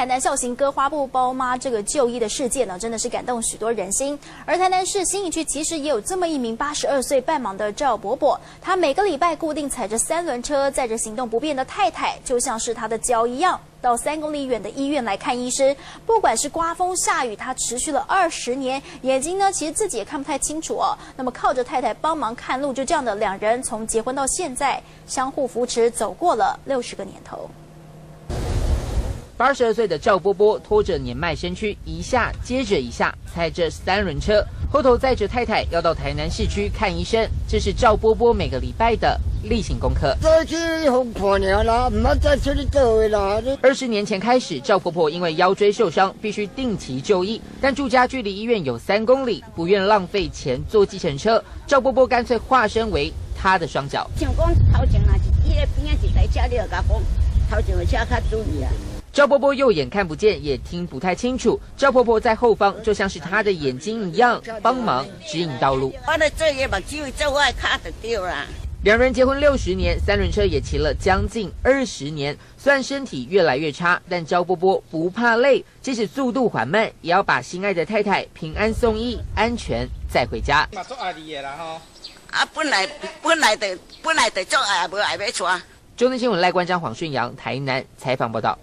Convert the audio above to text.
台南孝行割花布包妈这个就医的事件呢，真的是感动许多人心。而台南市新义区其实也有这么一名八十二岁半盲的赵伯伯，他每个礼拜固定踩着三轮车，载着行动不便的太太，就像是他的脚一样，到三公里远的医院来看医生。不管是刮风下雨，他持续了二十年，眼睛呢其实自己也看不太清楚哦。那么靠着太太帮忙看路，就这样的两人从结婚到现在，相互扶持走过了六十个年头。八十二岁的赵波波拖着年迈身躯，一下接着一下踩着三轮车，后头载着太太要到台南市区看医生。这是赵波波每个礼拜的例行功课。二十年前开始，赵婆婆因为腰椎受伤，必须定期就医，但住家距离医院有三公里，不愿浪费钱坐计程车。赵波波干脆化身为他的双脚。像讲头前啊，伊个边啊一台车，你就甲讲头前的车较注意啊。赵波波右眼看不见，也听不太清楚。赵婆婆在后方，就像是她的眼睛一样，帮忙指引道路。我的这外卡的掉了。两人结婚六十年，三轮车也骑了将近二十年。虽然身体越来越差，但赵波波不怕累，即使速度缓慢，也要把心爱的太太平安送医，安全载回家。做阿弟的啦吼，啊本来本来的本来的做爱，无爱要娶。中天新闻赖关张黄顺阳台南采访报道。